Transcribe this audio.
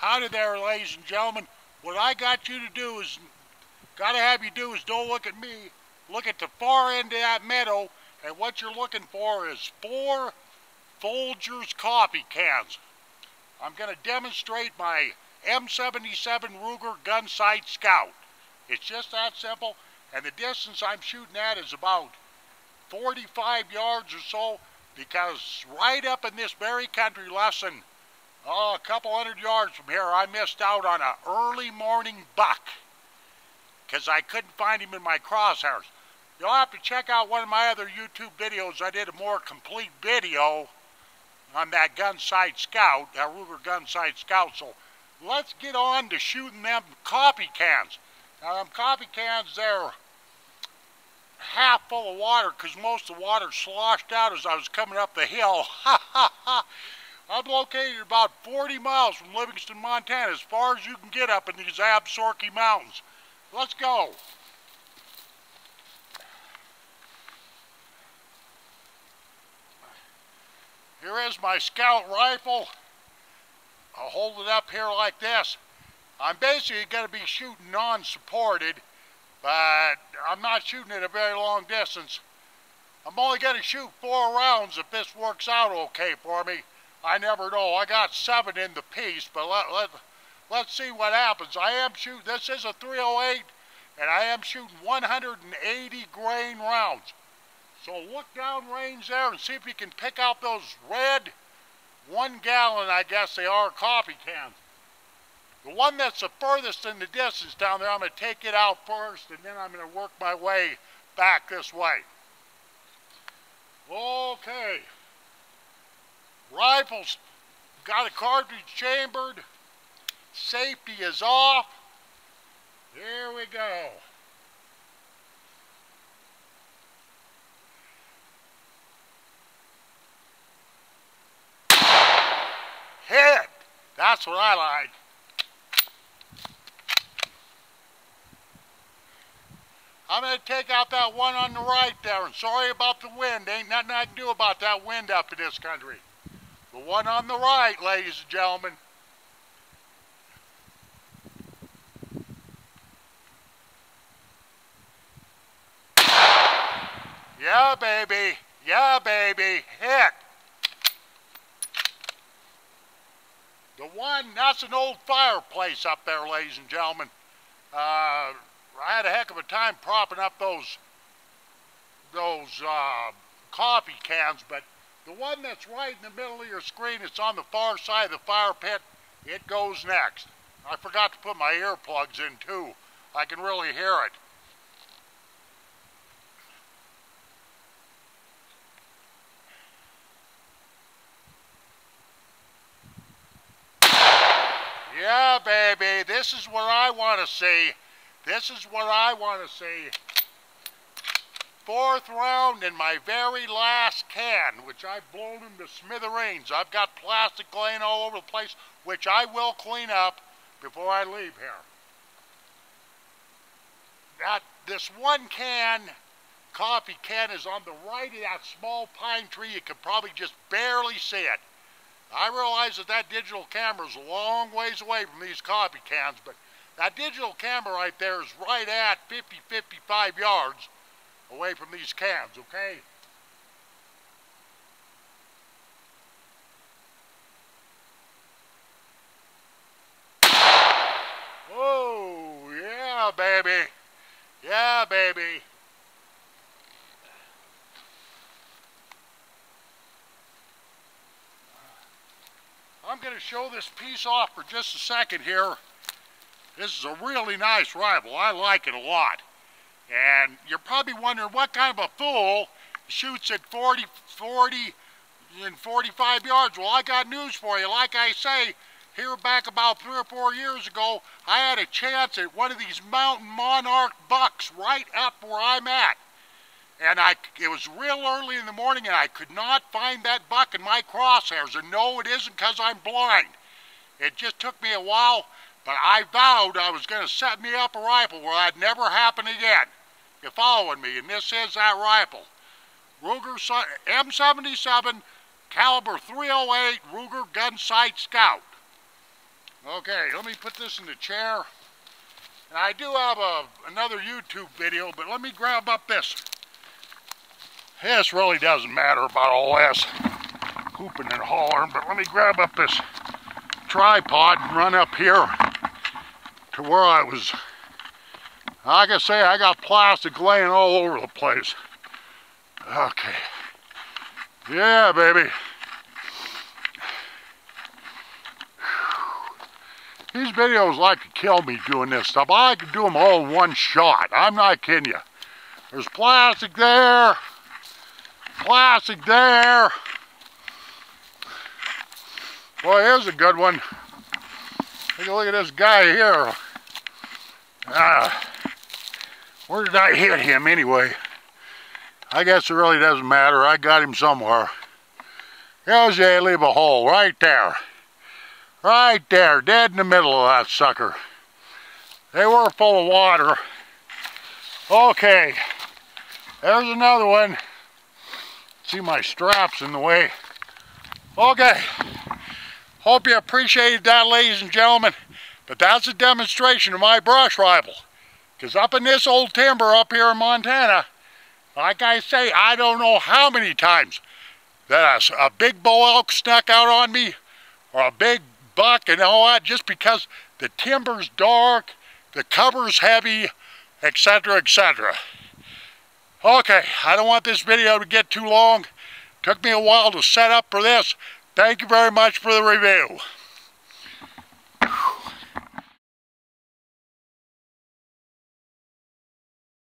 Howdy there, ladies and gentlemen. What I got you to do is, got to have you do is don't look at me. Look at the far end of that meadow, and what you're looking for is four Folgers coffee cans. I'm going to demonstrate my M77 Ruger Gunsite Scout. It's just that simple, and the distance I'm shooting at is about 45 yards or so, because right up in this very country lesson, Oh, a couple hundred yards from here, I missed out on an early morning buck because I couldn't find him in my crosshairs. You'll have to check out one of my other YouTube videos. I did a more complete video on that Gunsite Scout, that Ruger Gunsite Scout. So let's get on to shooting them coffee cans. Now, them coffee cans, they're half full of water because most of the water sloshed out as I was coming up the hill. Ha ha ha! I'm located about 40 miles from Livingston, Montana, as far as you can get up in these Absaroka Mountains. Let's go. Here is my scout rifle. I'll hold it up here like this. I'm basically going to be shooting non-supported, but I'm not shooting at a very long distance. I'm only going to shoot four rounds if this works out okay for me. I never know. I got seven in the piece, but let, let, let's see what happens. I am shooting, this is a 308, and I am shooting 180 grain rounds. So look down range there and see if you can pick out those red one gallon, I guess they are, coffee cans. The one that's the furthest in the distance down there, I'm going to take it out first, and then I'm going to work my way back this way. Okay. Rifles got a cartridge chambered. Safety is off. Here we go. Hit! That's what I like. I'm going to take out that one on the right there, sorry about the wind. Ain't nothing I can do about that wind up in this country. The one on the right, ladies and gentlemen. Yeah, baby. Yeah, baby. Hit. The one, that's an old fireplace up there, ladies and gentlemen. Uh, I had a heck of a time propping up those those uh, coffee cans, but the one that's right in the middle of your screen, it's on the far side of the fire pit, it goes next. I forgot to put my earplugs in too. I can really hear it. Yeah, baby, this is what I want to see. This is what I want to see fourth round in my very last can, which I've blown into smithereens. I've got plastic laying all over the place, which I will clean up before I leave here. That this one can, coffee can, is on the right of that small pine tree. You can probably just barely see it. I realize that that digital camera is a long ways away from these coffee cans, but that digital camera right there is right at 50, 55 yards away from these cans, okay? Oh, yeah, baby. Yeah, baby. I'm going to show this piece off for just a second here. This is a really nice rifle. I like it a lot. And you're probably wondering what kind of a fool shoots at 40, 40 and 45 yards. Well, I got news for you. Like I say, here back about three or four years ago, I had a chance at one of these mountain monarch bucks right up where I'm at. And I, it was real early in the morning and I could not find that buck in my crosshairs. And no, it isn't because I'm blind. It just took me a while, but I vowed I was going to set me up a rifle where that'd never happen again. You're following me, and this is that rifle. Ruger M77 caliber 308 Ruger Gunsite Scout. Okay, let me put this in the chair. And I do have a, another YouTube video, but let me grab up this. This really doesn't matter about all this hooping and hollering, but let me grab up this tripod and run up here to where I was. I say, I got plastic laying all over the place. Okay. Yeah, baby. These videos like to kill me doing this stuff. I could do them all in one shot. I'm not kidding you. There's plastic there. Plastic there. Boy, here's a good one. Take a look at this guy here. Ah, where did I hit him anyway? I guess it really doesn't matter. I got him somewhere. Here's a leave a hole right there. Right there, dead in the middle of that sucker. They were full of water. Okay, there's another one. See my straps in the way. Okay. Hope you appreciated that, ladies and gentlemen. But that's a demonstration of my brush rifle. Because up in this old timber up here in Montana, like I say, I don't know how many times that a, a big bull elk snuck out on me, or a big buck and all that, just because the timber's dark, the cover's heavy, etc., etc. Okay, I don't want this video to get too long. Took me a while to set up for this. Thank you very much for the review.